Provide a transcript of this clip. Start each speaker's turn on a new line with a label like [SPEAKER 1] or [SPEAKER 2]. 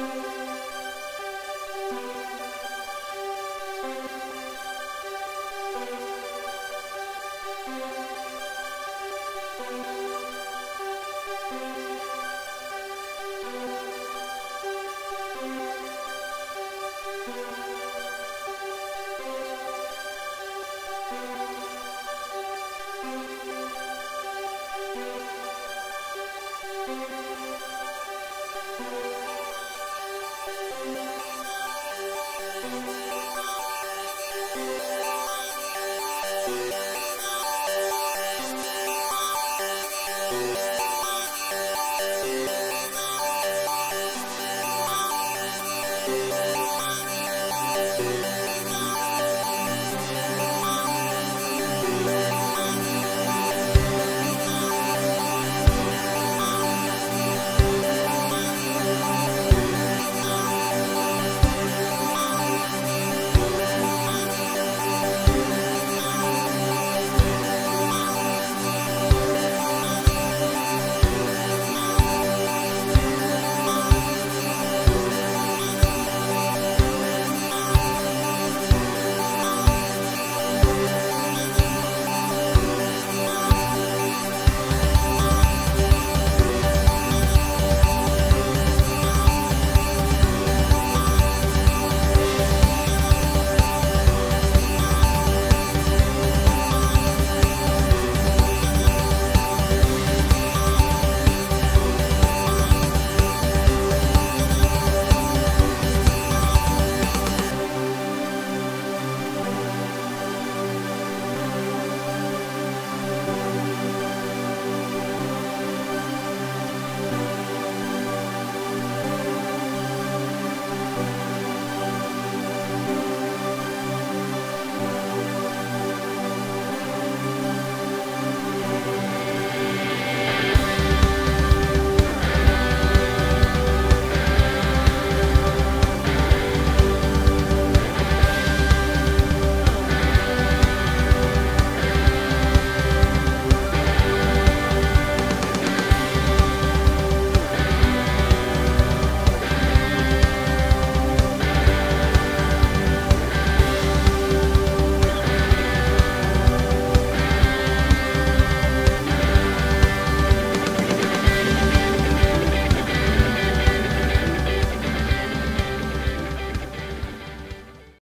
[SPEAKER 1] Música Yeah.